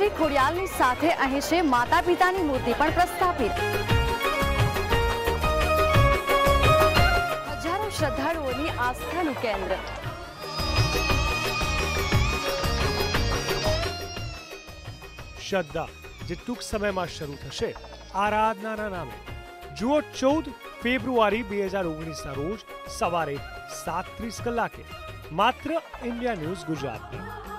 શ્રી ખોડિયાલની સાથે અહીં છે માતા પિતાની મૂર્તિ પણ પ્રસ્થાપિત. હજારો શ્રદ્ધાળુઓની આસ્થાનું કેન્દ્ર. શ્રદ્ધા, જે ટૂંક સમયમાં શરૂ થશે, આરાધનાના નામે. જુઓ ચૌદ ફેબ્રુઆરી બે હજાર ઓગણીસના રોજ સવારે સાત ત્રીસ કલાકે, માત્ર ઇન્ડિયા ન્યૂઝ ગુજરાતની.